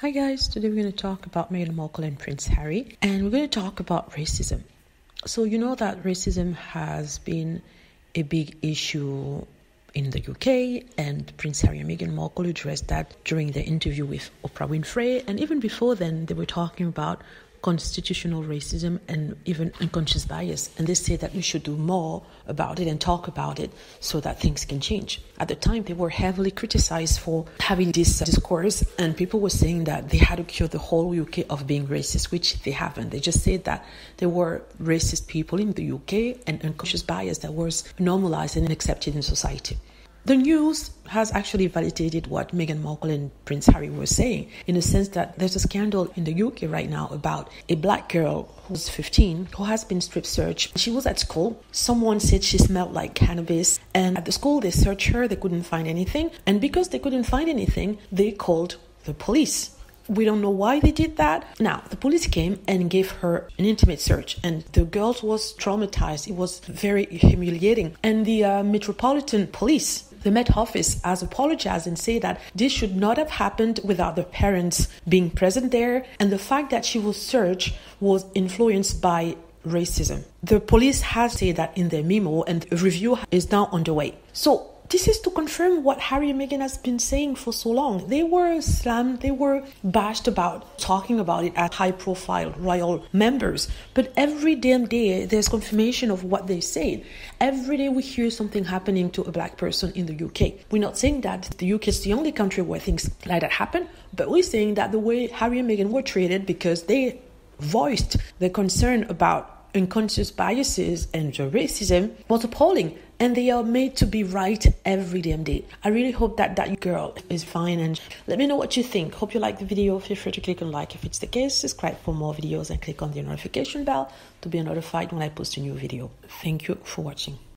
Hi guys, today we're going to talk about Meghan Markle and Prince Harry, and we're going to talk about racism. So, you know that racism has been a big issue in the UK, and Prince Harry and Meghan Markle addressed that during their interview with Oprah Winfrey, and even before then, they were talking about constitutional racism and even unconscious bias. And they say that we should do more about it and talk about it so that things can change. At the time, they were heavily criticized for having this discourse, and people were saying that they had to cure the whole UK of being racist, which they haven't. They just said that there were racist people in the UK and unconscious bias that was normalized and accepted in society. The news has actually validated what Meghan Markle and Prince Harry were saying, in the sense that there's a scandal in the UK right now about a black girl who's 15 who has been strip searched. She was at school. Someone said she smelled like cannabis, and at the school they searched her, they couldn't find anything. And because they couldn't find anything, they called the police. We don't know why they did that. Now, the police came and gave her an intimate search, and the girl was traumatized. It was very humiliating. And the uh, Metropolitan Police the Met Office has apologized and said that this should not have happened without the parents being present there, and the fact that she was searched was influenced by racism. The police has said that in their memo, and a review is now underway. So this is to confirm what Harry and Meghan has been saying for so long. They were slammed, they were bashed about talking about it at high profile royal members. But every damn day there's confirmation of what they said. Every day we hear something happening to a black person in the UK. We're not saying that the UK is the only country where things like that happen, but we're saying that the way Harry and Meghan were treated because they voiced their concern about unconscious biases and your racism was appalling and they are made to be right every damn day. I really hope that that girl is fine and let me know what you think. Hope you like the video. Feel free to click on like if it's the case. Subscribe for more videos and click on the notification bell to be notified when I post a new video. Thank you for watching.